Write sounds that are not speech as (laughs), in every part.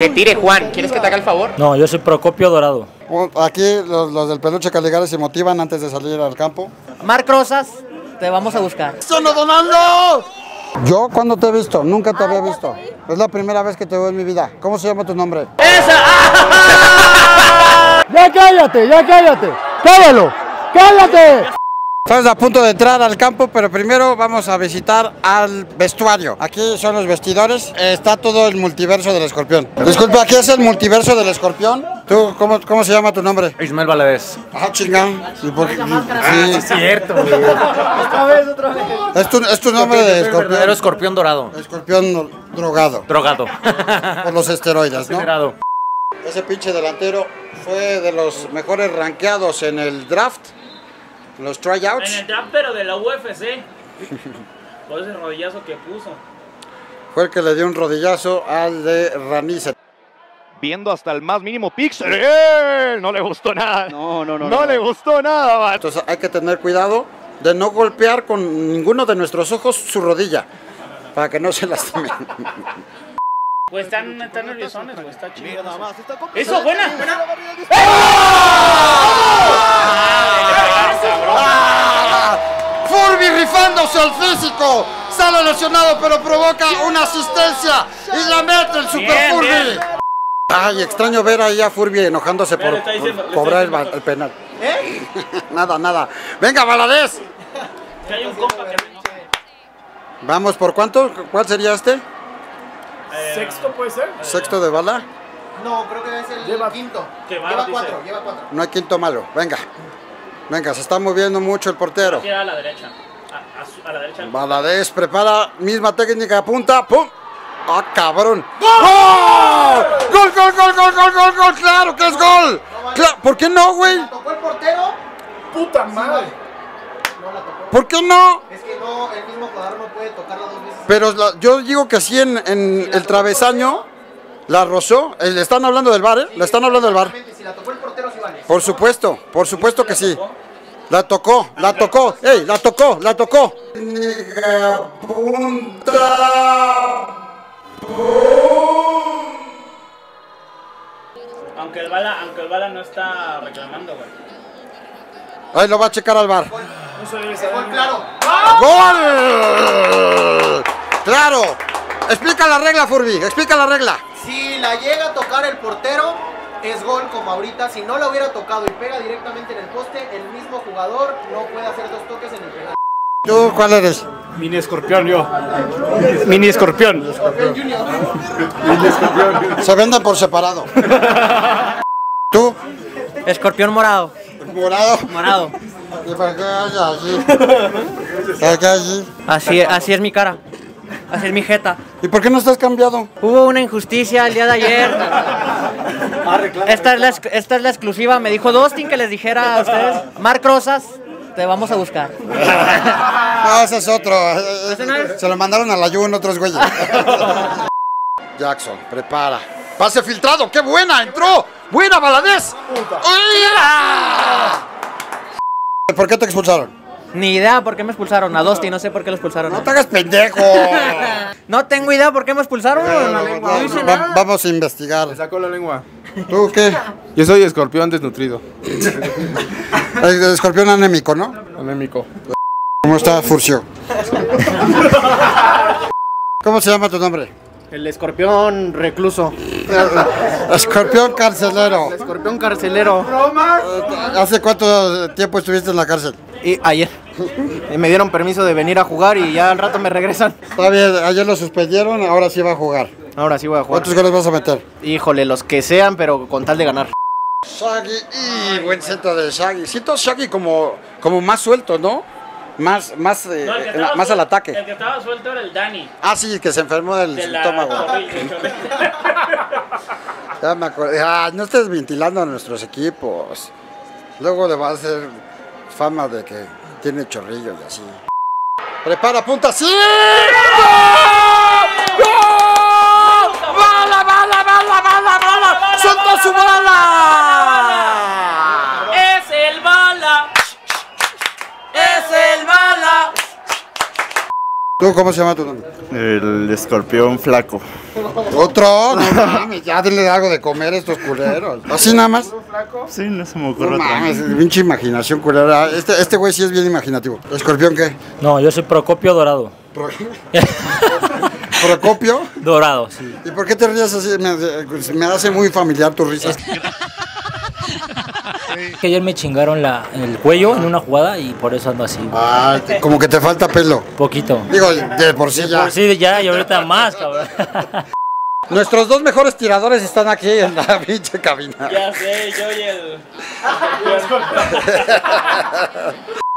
Que tire Juan, ¿quieres que te haga el favor? No, yo soy Procopio Dorado. Aquí los, los del peluche Caligari se motivan antes de salir al campo. Marc Rosas, te vamos a buscar. ¡Sono Donaldo! Yo cuando te he visto, nunca te había visto. Es la primera vez que te veo en mi vida. ¿Cómo se llama tu nombre? ¡Ya cállate, ya cállate! ¡Cállalo! ¡Cállate! Estamos a punto de entrar al campo, pero primero vamos a visitar al vestuario. Aquí son los vestidores. Está todo el multiverso del escorpión. Disculpa, ¿aquí es el multiverso del escorpión? ¿Tú, cómo, cómo se llama tu nombre? Ismael Valadez. Ah, chingón. ¿Y por qué? Sí. Cierto, Es tu, es tu nombre de Era escorpión. escorpión dorado. Escorpión drogado Drogado. por los esteroides, ¿no? Ese pinche delantero fue de los mejores rankeados en el draft, en los En tryouts. el draft, pero de la UFC. (laughs) Por ese rodillazo que puso. Fue el que le dio un rodillazo al de Ranice. viendo hasta el más mínimo píxel. ¡Eh! No le gustó nada. No, no, no. No, le gustó nada, man. Entonces hay que tener cuidado de no golpear con ninguno de nuestros ojos su rodilla, para que no se lastime. (laughs) Pues están, están nerviosones, güey. Está chido. Eso, buena. buena. ¡Ah! Al físico. Sale lesionado, pero provoca una asistencia y la mete el Super Bien, Furby. bien. Ay, extraño ver ahí a Furby enojándose por, diciendo- cobrar el, penal. (laughs) nada, nada. Venga, Valadez. Que hay un compa que Vamos, ¿por cuánto? ¿Cuál sería este? ¿Sexto puede ser? ¿Sexto de bala? No, creo que es el quinto. Que va, lleva dice. cuatro, lleva cuatro. No hay quinto malo. Venga. Venga, se está moviendo mucho el portero. quiere a la derecha. A, a su- a la derecha. Valadez prepara, misma técnica, punta, ¡pum! ¡Ah, cabrón! ¡Gol! ¡Gol, gol, gol, gol, gol, gol, gol! ¡Claro que es gol! ¿Por qué no, güey? ¿La tocó el portero? ¡Puta Sí, madre! No la tocó. ¿Por qué no? Es que no, el mismo jugador no puede tocarla dos veces. Pero la- yo digo que sí en, en el travesaño la rozó. Eh, Le están hablando del bar, ¿eh? Le están hablando del bar. Si la tocó el portero, sí vale. Por supuesto, por supuesto que sí. La tocó, la tocó, ey, la tocó, la tocó. Aunque el bala, aunque el bala no está reclamando, güey. Ahí lo va a checar al bar. Gol claro. ¡Gol! ¡Claro! Explica la regla, Furby, explica la regla. Si la llega a tocar el portero, es gol como ahorita. Si no la hubiera tocado y pega directamente en el poste, el mismo jugador no puede hacer dos toques en el penal. ¿Tú cuál eres? Mini escorpión yo. Mini escorpión. Se venden por separado. (laughs) ¿Tú? Escorpión morado. Morado. Morado. ¿Y por qué haces así? ¿Por qué así? Así, así es mi cara. Así es mi jeta. ¿Y por qué no estás cambiado? Hubo una injusticia el día de ayer. Esta es la, ex- esta es la exclusiva. Me dijo Dustin que les dijera a ustedes. Marc Rosas, te vamos a buscar. (laughs) No, ese es otro. no es? Se lo mandaron al ayuno otros güeyes. (laughs) Jackson, prepara. Pase filtrado, qué buena, entró. Buena Valadez. ¡Uy! ¿Por qué te expulsaron? Ni idea por qué me expulsaron. A Dustin, no sé por qué lo expulsaron. No te hagas pendejo. (laughs) No tengo idea por qué me expulsaron. No hice Va- nada. vamos a investigar. Sacó la lengua. ¿Tú qué? Yo soy escorpión desnutrido. (laughs) El escorpión anémico, ¿no? Anémico. ¿Cómo está Furcio? ¿Cómo se llama tu nombre? El escorpión recluso. Escorpión carcelero. Escorpión carcelero. ¿Hace cuánto tiempo estuviste en la cárcel? Y ayer. Y me dieron permiso de venir a jugar y ya al rato me regresan. Está bien, ayer lo suspendieron, ahora sí va a jugar. Ahora sí voy a jugar. ¿Cuántos goles vas a meter? Híjole, los que sean, pero con tal de ganar. Shaggy, y buen centro de Shaggy. Siento Shaggy como, como más suelto, ¿no? Más, más, eh, No, el que eh, más al ataque. El que estaba suelto era el Dani. Ah, sí, que se enfermó del De estómago. (laughs) Ya me acordé. Ah, no estés ventilando a nuestros equipos. Luego le va a hacer fama de que tiene chorrillo y así. Prepara, punta, ¡sí! ¡Gol! ¡Gol! ¡Bala, bala, bala, bala, bala! ¡Soltó su bala! ¿Tú cómo se llama tu nombre? El escorpión flaco. Otro, no mames, ya denle algo de comer a estos culeros. Así nada más. Sí, no se me ocurre No mames, pinche imaginación culera. Este, este güey sí es bien imaginativo. ¿Escorpión qué? No, yo soy Procopio Dorado. Pro- (laughs) (laughs) ¿Procopio? Dorado, sí. ¿Y por qué te ríes así? Me, me hace muy familiar tu risa. Que ayer me chingaron la, el cuello en una jugada y por eso ando así. Ah, te- como que te falta pelo. Poquito. Digo, de por sí ya. Por sí, ya, y ahorita más, cabrón. (laughs) Nuestros dos mejores tiradores están aquí en la pinche cabina. Ya sé, yo y el. (laughs)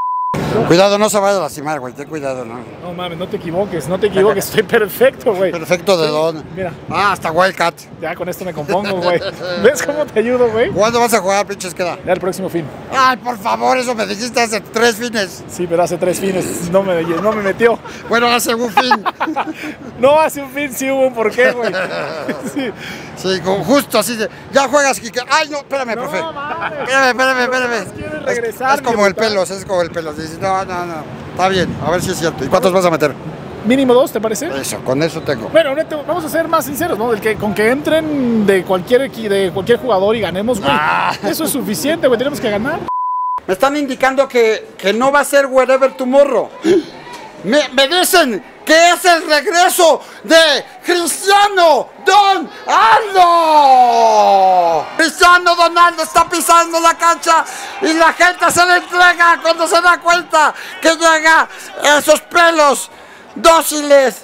Cuidado, no se vaya a lastimar, güey. Ten cuidado, ¿no? No mames, no te equivoques, no te equivoques, estoy perfecto, güey. Perfecto de don. Mira, Ah, hasta Wildcat. ya con esto me compongo, güey. (laughs) ¿Ves cómo te ayudo, güey? ¿Cuándo vas a jugar, pinches queda? Ya el próximo fin. Ay, por favor, eso me dijiste hace tres fines. Sí, pero hace tres fines no me, no me metió. Bueno, hace un fin. (laughs) No, hace un fin sí hubo un porqué, güey. (laughs) Sí. Sí, con- justo así de. Ya juegas, Kike. Ay, no, espérame, profe. Espérame, espérame, espérame. Regresar, es como el pelos, es como el pelos. Dices, no, no, no. Está bien, a ver si es cierto. ¿Y cuántos vas a meter? Mínimo dos, ¿te parece? Eso, con eso tengo. Bueno, vamos a ser más sinceros, ¿no? Del que, con que entren de cualquier, de cualquier jugador y ganemos, güey. Eso es suficiente, güey. Tenemos que ganar. Me están indicando que, que no va a ser Wherever Tomorrow. Me, me dicen que es el regreso de Cristiano Donaldo. Cristiano Donaldo está pisando la cancha y la gente se le entrega cuando se da cuenta que llega esos pelos dóciles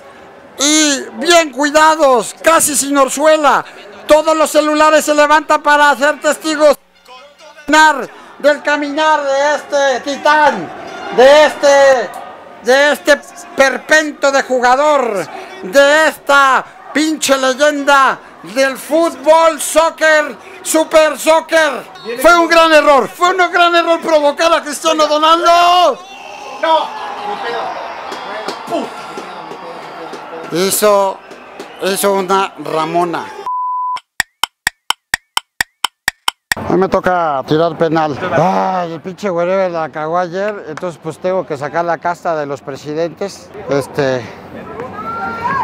y bien cuidados, casi sin orzuela. Todos los celulares se levantan para hacer testigos del caminar de este titán, de este, de este perpento de jugador, de esta pinche leyenda del fútbol, soccer, super soccer. Fue un gran error, fue un gran error provocar a Cristiano Ronaldo. Hizo, hizo una Ramona. Me toca tirar penal. Ay, el pinche güero la cagó ayer, entonces pues tengo que sacar la casta de los presidentes. Este,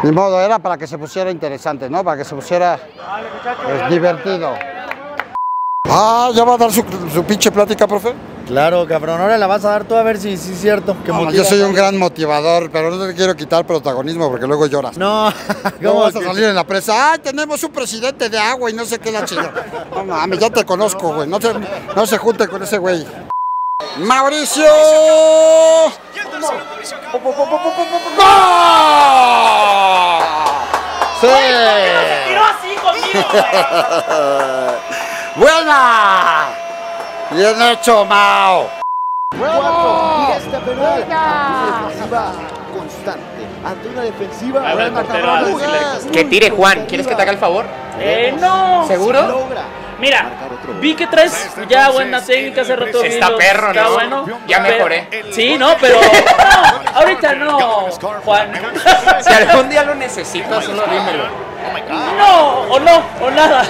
ni modo, era para que se pusiera interesante, ¿no? Para que se pusiera pues, divertido. Ah, ¿ya va a dar su, su pinche plática, profe? Claro, cabrón, ahora la vas a dar tú a ver si si es cierto. Que No, yo soy un gran motivador, pero no te quiero quitar protagonismo porque luego lloras. No, (laughs) ¿Cómo ¿cómo vas a salir en la prensa? ¡Ay, tenemos un presidente de agua y no sé qué la chingada! No mames, ya te conozco, güey. No se, no se junte con ese güey. ¡Mauricio! ¡Gol! ¡Sí! ¡Tiró así conmigo, (laughs) ¡Buena! Bien hecho, Mao. Y este penal. Defensiva constante. Ante una defensiva. A ver, buena, portero, cabrón. a decirle Que tire Juan. ¿Quieres que te haga el favor? Eh, no. ¿Seguro? Mira, vi que traes ya buena técnica hace rato. Está perro, está ¿no? bueno. Ya mejoré. Sí, no, pero. (laughs) No, ahorita no, Juan. Si algún día lo necesitas, solo dímelo. No, o no, o nada.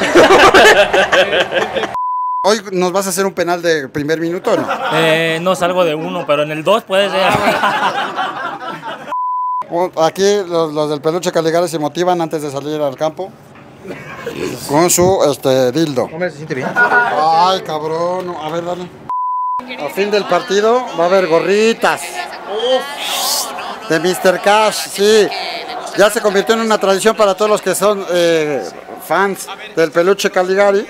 (laughs) ¿Hoy nos vas a hacer un penal de primer minuto o no? Eh, no salgo de uno, pero en el dos puede ser. Oh, (laughs) Aquí los, los del peluche Caligari se motivan antes de salir al campo con su este, dildo. Hombre, se siente bien. Ay, cabrón. A ver, dale. A fin del partido va a haber gorritas. De Mr. Cash, sí. Ya se convirtió en una tradición para todos los que son eh, fans del peluche Caligari,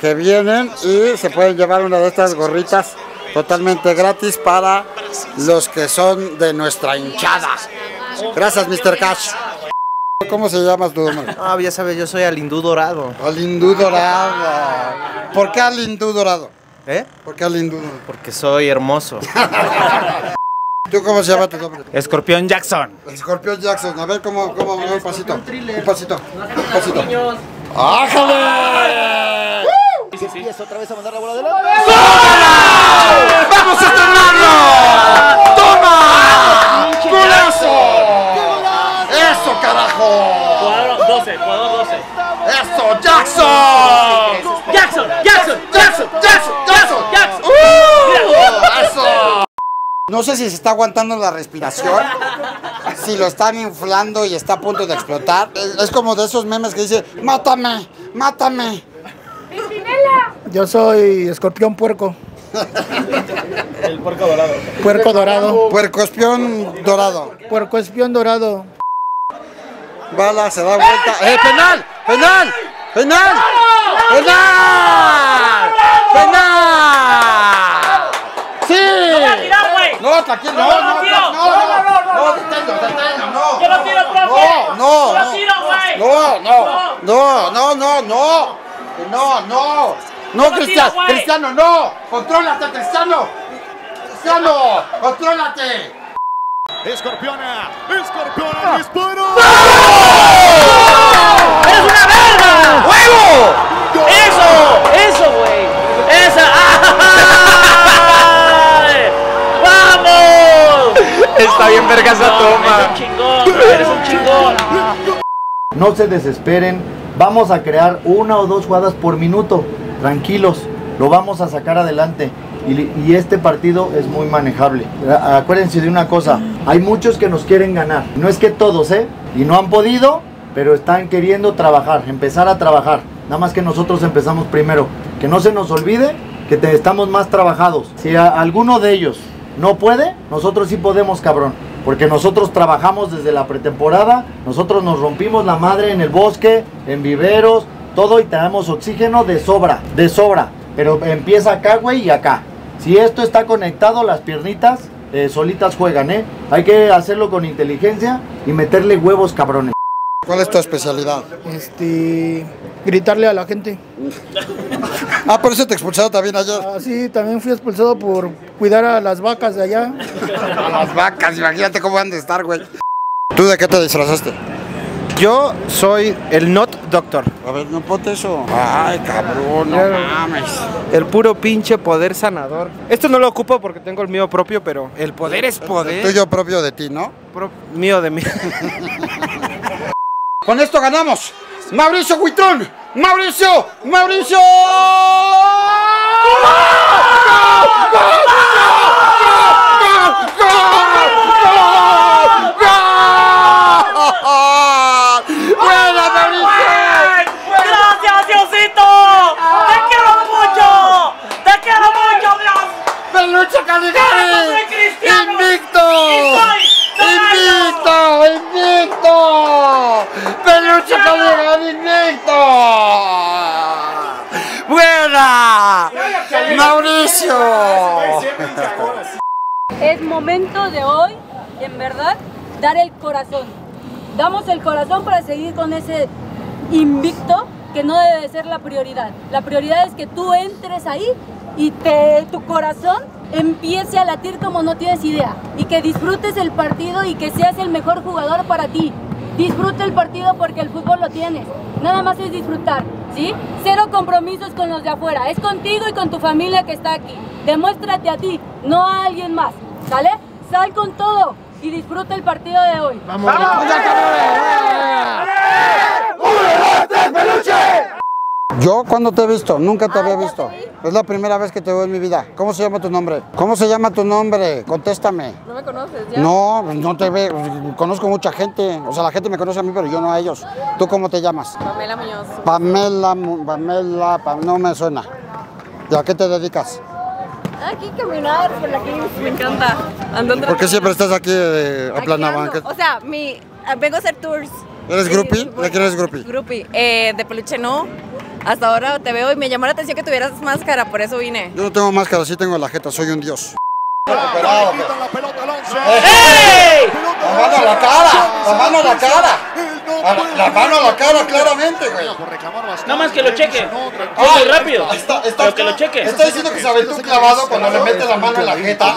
que vienen y se pueden llevar una de estas gorritas totalmente gratis para los que son de nuestra hinchada. Gracias, Mr. Cash. ¿Cómo se llama tu nombre? (laughs) Ah, ya sabes, yo soy Alindú Dorado. Alindú Dorado. ¿Por qué Alindú Dorado? ¿Eh? ¿Por qué Alindú Dorado? Porque soy hermoso. (laughs) ¿Tú cómo se llama tu nombre? Escorpión Jackson. Escorpión Jackson. A ver cómo, cómo, un pasito. Un pasito. Un pasito. ¡Ájale! Empieza otra vez a mandar la bola adelante. ¡Vamos a estrenarlo! ¡Toma! ¡Golazo! ¡Eso, carajo! Jugador 12, jugador 12. ¡Eso, Jackson! Jackson, Jackson, Jackson, Jackson, Jackson, Jackson. ¡Uh! ¡Eso! No sé si se está aguantando la respiración. si lo están inflando y está a punto de explotar. Es es como de esos memes que dice, mátame, mátame. Yo soy escorpión puerco. El puerco dorado. Puerco dorado. Puerco espión dorado. Puerco espión dorado. Bala se da vuelta. ¡Eh, penal! ¡Penal! ¡Penal! ¡Penal! ¡Penal! ¡Sí! ¡No tranquilo, no, ¡No, no, no tiro! no, no, no. ¡Yo lo tiro, profe! No, no, ¡Yo lo no. tiro, güey! No, no, no, no, no, no. No, no. No, Cristiano. Cristiano, no. Contrólate, Cristiano. Cristiano, contrólate. Escorpiona, escorpiona, disparo. ¡Eres una verga! ¡Huevo! ¡Eso! ¡Eso, güey! ¡Esa! (laughs) ¡Ay! ¡Vamos! Está bien verga esa No, toma. Eres un chingón, eres un chingón. No se desesperen, vamos a crear una o dos jugadas por minuto, tranquilos, lo vamos a sacar adelante. Y, este partido es muy manejable. Acuérdense de una cosa, hay muchos que nos quieren ganar. No es que todos, ¿eh? Y no han podido, pero están queriendo trabajar, empezar a trabajar. Nada más que nosotros empezamos primero. Que no se nos olvide que te- estamos más trabajados. Si a- alguno de ellos no puede, nosotros sí podemos, cabrón. Porque nosotros trabajamos desde la pretemporada, nosotros nos rompimos la madre en el bosque, en viveros, todo y tenemos oxígeno de sobra, de sobra. Pero empieza acá, güey, y acá. Si esto está conectado, las piernitas eh, solitas juegan, ¿eh? Hay que hacerlo con inteligencia y meterle huevos, cabrones. ¿Cuál es tu especialidad? Este. Gritarle a la gente. Ah, por eso te expulsaron también ayer. Ah, sí, también fui expulsado por cuidar a las vacas de allá. A (laughs) las vacas, imagínate cómo han de estar, güey. ¿Tú de qué te disfrazaste? Yo soy el Not Doctor. A ver, no ponte eso. Ay, cabrón, no mames. El puro pinche poder sanador. Esto no lo ocupo porque tengo el mío propio, pero el poder es poder. Tuyo propio de ti, ¿no? Pro- mío de mí. (laughs) Con esto ganamos. Mauricio Huitrón. Mauricio. Mauricio. ¡Buena, Mauricio! ¡Gracias, Diosito! ¡Te quiero mucho! ¡Te quiero mucho, Dios! ¡Peluche Caligari! ¡Soy cristiano! ¡Invicto! ¡Y soy ¡Invicto! ¡Invicto! ¡Peluche Caligari invicto! ¡Buena! ¡Mauricio! Es momento de hoy, en verdad, dar el corazón. Damos el corazón para seguir con ese invicto que no debe de ser la prioridad. La prioridad es que tú entres ahí y te, tu corazón empiece a latir como no tienes idea. Y que disfrutes el partido y que seas el mejor jugador para ti. Disfruta el partido porque el fútbol lo tienes. Nada más es disfrutar, ¿sí? Cero compromisos con los de afuera. Es contigo y con tu familia que está aquí. Demuéstrate a ti, no a alguien más. ¿Sale? Sal con todo y disfruta el partido de hoy. Vamos. ¿Yo cuándo te he visto? Nunca te había visto. Es la primera vez que te veo en mi vida. ¿Cómo se llama tu nombre? ¿Cómo se llama tu nombre? Contéstame. ¿No me conoces ya? No, no te veo. Conozco mucha gente. O sea, la gente me conoce a mí, pero yo no a ellos. ¿Tú cómo te llamas? Pamela Muñoz. Pamela, Mu- Pamela, Pam- no me suena. ¿Y a qué te dedicas? Aquí caminar por la Kings, me encanta. Ando ¿Por qué siempre estás aquí eh, Aquí aplanada? ando. O sea, mi, ah, vengo a hacer tours. ¿Eres Eh, groupie? voy- ¿De quién eres groupie? Groupie. Eh, de peluche no. Hasta ahora te veo y me llamó la atención que tuvieras máscara, por eso vine. Yo no tengo máscara, sí tengo la jeta, soy un dios. la pelota al once. ¡La mano a la cara! ¡La mano a la cara! A la, la mano a la cara, claramente, güey. Nada más que lo cheque. Ah, Muy rápido. Está, está, Pero que lo cheque. Está diciendo que se aventó un clavado cuando le mete la mano en la jeta.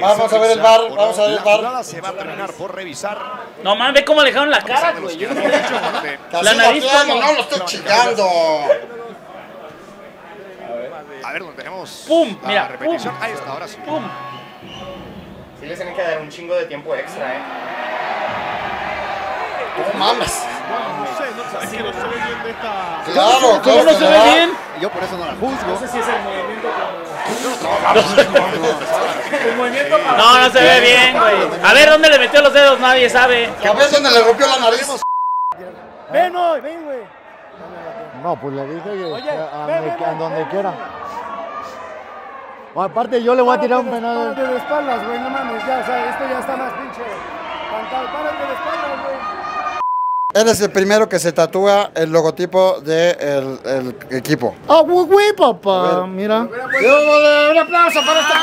Vamos a ver el bar, vamos a ver el bar. Se va a terminar por revisar. No mames, ve cómo le dejaron la cara, güey. (laughs) La nariz como. no lo estoy chingando. A ver, donde tenemos ¡Pum! la Mira, repetición. pum. Ahí está, ahora sí. ¡Pum! Sí les tienen que dar un chingo de tiempo extra, eh. No mames. No sé, no sé, que no se ve bien de esta. Claro, ¿Cómo no se ve bien? Yo por eso no la juzgo. No sé si es el movimiento como. (laughs) No, no se ve bien, güey. A ver dónde le metió los dedos, nadie sabe. A ver dónde le rompió la nariz. Ven hoy, ven, güey. No, pues le dije que Oye, a, ven, donde- ven, a ven. donde quiera. O aparte yo le voy a tirar un penal. Párate de espaldas, güey, no mames, ya, o sea, esto ya está más pinche. Párate de espaldas, güey. Eres el primero que se tatúa el logotipo del el equipo. Ah, güey, güey, papá, mira. ¡Un aplauso para esta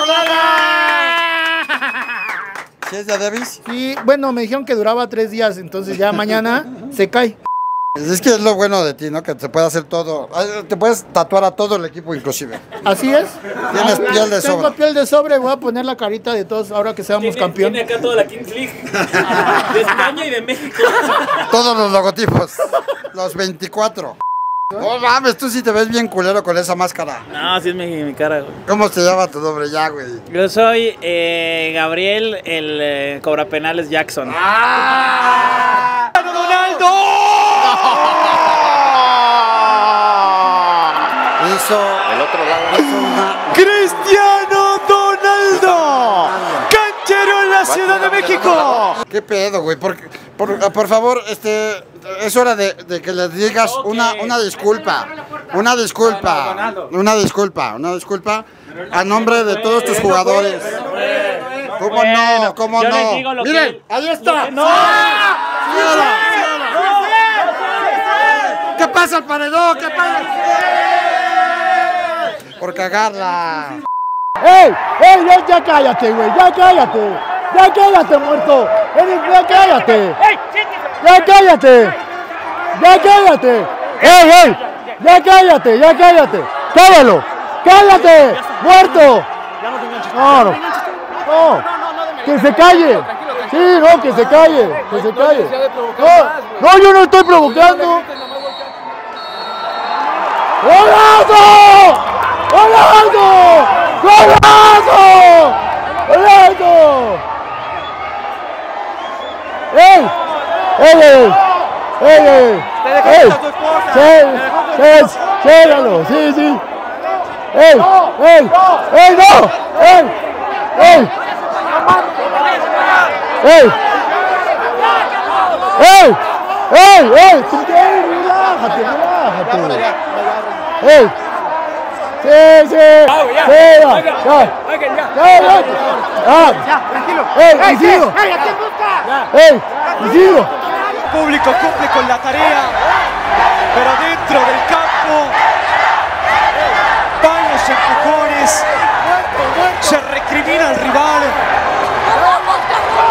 (laughs) ¿Sí es de Davis? Sí, bueno, me dijeron que duraba tres días, entonces ya mañana se cae. Es que es lo bueno de ti, ¿no? Que te puede hacer todo. Ah, Te puedes tatuar a todo el equipo, inclusive. Así es. Tienes piel de Tengo sobra. piel de sobre, voy a poner la carita de todos ahora que seamos campeón. Tiene acá toda la Kings League. (laughs) De España y de México. Todos los logotipos. Los 24. No mames, tú sí te ves bien culero con esa máscara. No, así es mi, mi cara, güey. ¿Cómo se llama tu nombre ya, güey? Yo soy eh, Gabriel, el eh, cobra penales Jackson. Hizo. El otro lado. Hizo una. Cristiano Ronaldo, canchero en la Ciudad de México. ¿Qué pedo, güey? Por, por, ah, por favor, este, es hora de, de que les digas una, una disculpa. Una disculpa. Una disculpa. Una disculpa a nombre de todos tus jugadores. ¿Cómo Bueno, no? ¿Cómo no? que- Miren, ahí está. ¡No! ¿Qué pasa el paredón? ¿Qué pasa? Por cagarla. ¡Ey! ¡Ey! Ya, ya cállate, güey! ¡Ya cállate! ¡Ya cállate, muerto! Eres- ¡Ya cállate! ¡Ya cállate! ¡Ya cállate! ¡Ey, ey! ¡Ya cállate! ¡Ya cállate! ¡Cállalo! ¡Cállate! ¡Muerto! No, no. No. ¡Que se calle! Sí, no, que se calle. Que se calle. No, no, yo no estoy provocando. ¡Golazo! ¡Golazo! ¡Golazo! ¡Golazo! ¡Ey! ¡Ey, ey! ¡Ey, ey! ¡Ey! ¡Sí! ¡Chégalo! ¡Sí, sí! ¡Ey! ¡Ey! ¡Ey, no! ¡Ey! ¡Ey! ¡Ey! ¡Ey! ¡Ey! ¡Ey! ¡Relájate, relájate! ¡Ey! ¡Sí, sí! ¡Sí, ya! ¡Ya! ¡Ya, ya! ¡Ah! ¡Ey, Isidro! ¡Ey, Isidro! El público cumple con la tarea, pero dentro del campo, paños empujones, se recrimina al rival.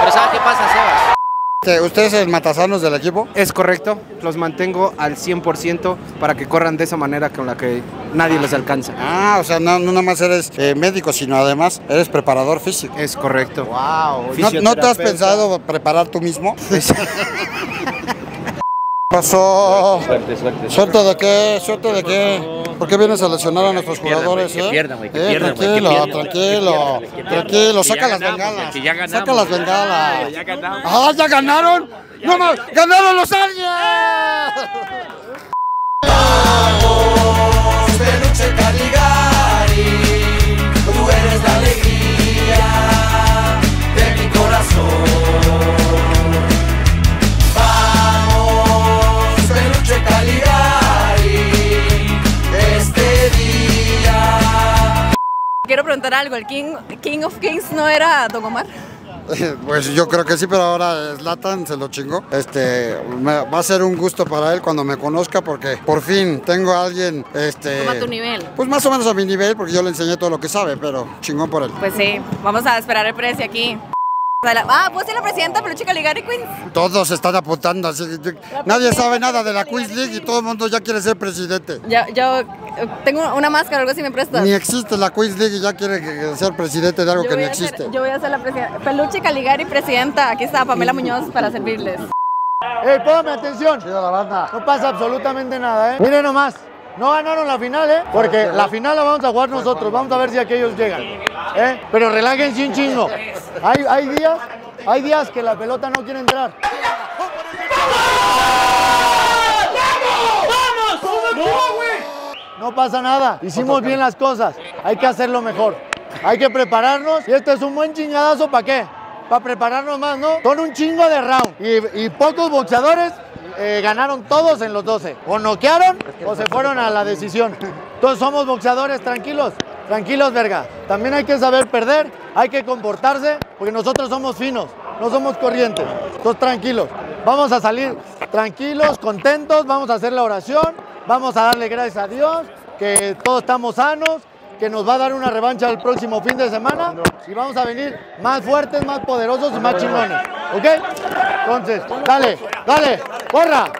Pero ¿sabes qué pasa, Este, ¿Ustedes el matasanos del equipo? Es correcto, los mantengo al 100% para que corran de esa manera con la que nadie les alcanza. Ah, o sea, no, no nada más eres eh, médico, sino además eres preparador físico. Es correcto. Wow. ¿No, ¿No te has pensado preparar tú mismo? (laughs) (laughs) pasó? Suerte, suerte. ¿Suerte de qué? ¿Suerte de qué? ¿Por qué vienes a lesionar a nuestros jugadores? que eh? pierdan, güey, que Eh, pierdan, güey, que tranquilo, tranquilo, tranquilo, saca las bengalas. Saca las bengalas. Ya ganamos. ¡Ah, ya ganaron! ¡No más! ¡Ganaron los aliens! Peluche Caligari, Algo, ¿el King, King of Kings no era Don Omar? (laughs) Pues yo creo que sí, pero ahora Zlatan se lo chingó. Este, me- va a ser un gusto para él cuando me conozca porque por fin tengo a alguien, este, Como a tu nivel. pues más o menos a mi nivel porque yo le enseñé todo lo que sabe, pero chingón por él. Pues sí, vamos a esperar el precio aquí. Ah, pues sí, la presidenta Peluche Caligari Queens. Todos están apuntando, así que nadie sabe nada de la Quiz League y todo el mundo ya quiere ser presidente. Ya, yo eh, tengo una máscara, algo así me prestas. Ni existe la Quiz League y ya quiere ser presidente de algo Yo que ser- existe. yo voy a ser la presidenta. Peluche Caligari presidenta. Aquí está Pamela Muñoz para servirles. ¡Ey, póngame atención! No pasa absolutamente nada, ¿eh? Miren nomás. No ganaron la final, ¿eh? Porque la final la vamos a jugar nosotros. Vamos a ver si aquellos llegan. ¿eh? Pero relájense un chingo. Hay, hay días, hay días que la pelota no quiere entrar. No pasa nada. Hicimos bien las cosas. hay que hacerlo mejor. Hay que prepararnos y este es un buen chingadazo para qué? Para prepararnos más, ¿no? Son un chingo de round y, y pocos boxeadores eh, ganaron todos en los 12. O noquearon o se fueron a la decisión. Entonces somos boxeadores tranquilos. Tranquilos, verga. También hay que saber perder, hay que comportarse, porque nosotros somos finos, no somos corrientes. Entonces tranquilos. Vamos a salir tranquilos, contentos, vamos a hacer la oración, vamos a darle gracias a Dios, que todos estamos sanos, que nos va a dar una revancha el próximo fin de semana y vamos a venir más fuertes, más poderosos y más chingones. ¿Ok? Entonces, dale, dale, corra.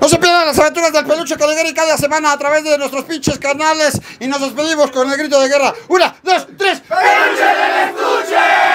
No se pierdan las aventuras del peluche Caligari cada semana a través de nuestros pinches canales y nos despedimos con el grito de guerra. Una, dos, tres. ¡Peluche del estuche!